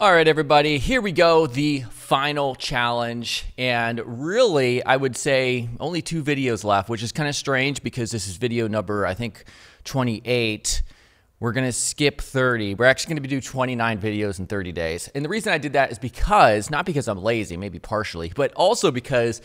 All right, everybody, here we go. The final challenge. And really, I would say only two videos left, which is kind of strange because this is video number, I think, 28. We're going to skip 30. We're actually going to do 29 videos in 30 days. And the reason I did that is because, not because I'm lazy, maybe partially, but also because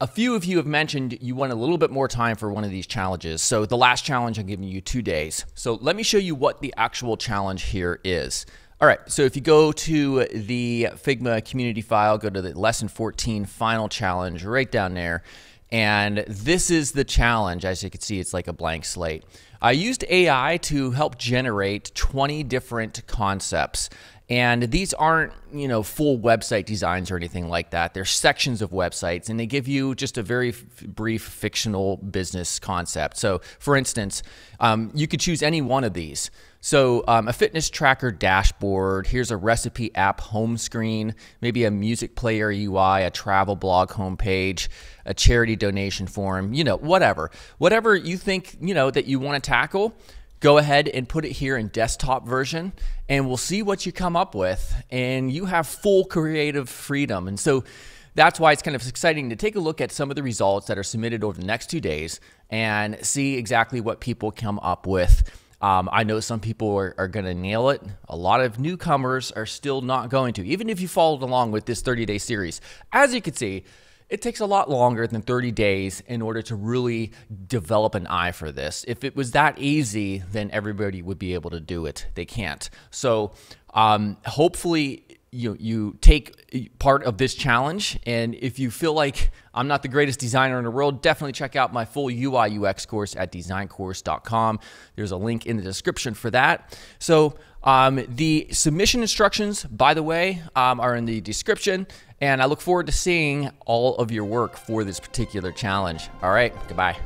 a few of you have mentioned you want a little bit more time for one of these challenges. So the last challenge, I'm giving you two days. So let me show you what the actual challenge here is. All right, so if you go to the Figma community file, go to the lesson 14 final challenge right down there. And this is the challenge. As you can see, it's like a blank slate. I used AI to help generate 20 different concepts. And these aren't, you know, full website designs or anything like that. They're sections of websites and they give you just a very brief fictional business concept. So, for instance, um, you could choose any one of these. So, um, a fitness tracker dashboard, here's a recipe app home screen, maybe a music player UI, a travel blog homepage, a charity donation form, you know, whatever. Whatever you think, you know, that you want to tackle go ahead and put it here in desktop version and we'll see what you come up with and you have full creative freedom and so that's why it's kind of exciting to take a look at some of the results that are submitted over the next two days and see exactly what people come up with um, I know some people are, are going to nail it. A lot of newcomers are still not going to, even if you followed along with this 30 day series. As you can see, it takes a lot longer than 30 days in order to really develop an eye for this. If it was that easy, then everybody would be able to do it. They can't. So um, hopefully you you take part of this challenge and if you feel like I'm not the greatest designer in the world definitely check out my full UI UX course at designcourse.com there's a link in the description for that so um, the submission instructions by the way um, are in the description and I look forward to seeing all of your work for this particular challenge. All right, goodbye.